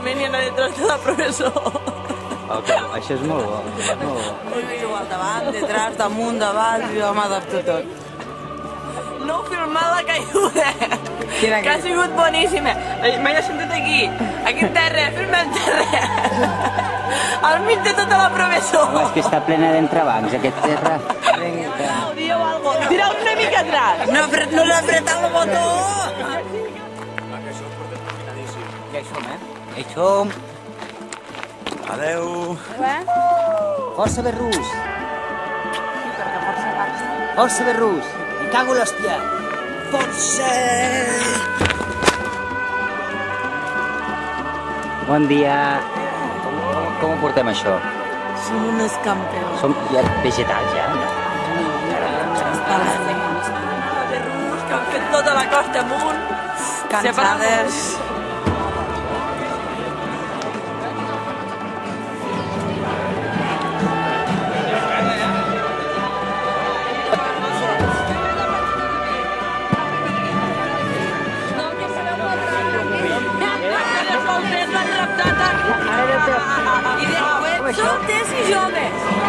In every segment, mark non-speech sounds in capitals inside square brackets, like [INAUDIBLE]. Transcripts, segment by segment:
fer un pensament i anar detrás de la professor. Ok, això és molt bo. Molt bo. Ui, ui, al davant, detrás, damunt, davant, jo m'adapto tot. No filmar la caiguda, Quina que ha sigut boníssima. M'he sentat aquí, aquí en terra, filma en terra. Al mig de tota la Home, professor. és que està plena d'entrebancs, aquest terra. Vinga. Dieu algo, tireu una mica atrás. No, no l'ha apretat el botó! Ja hi som, eh? Ja hi som. Adeu. Força Berrús. Força Berrús. Me cago l'hòstia. Força! Bon dia. Com, com, com ho portem, això? Som unes campeons. Som ja vegetals, ja? de rus que han fet tota la costa amunt. Cansades. Solta esse jovem.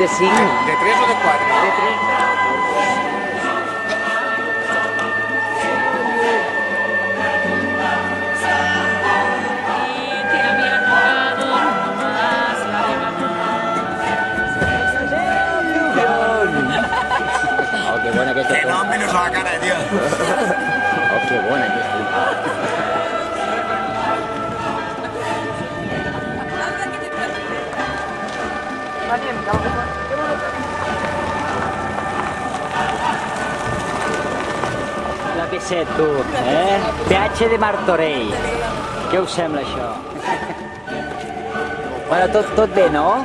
De 5. De 3 o de 4? De 3. Oh, que bona aquesta. Que no em mires a la cara, tio. Oh, que bona La B7, tu, eh? Peatge de Martorell. Què us sembla, això? [LAUGHS] Bueno, tot, tot bé, no?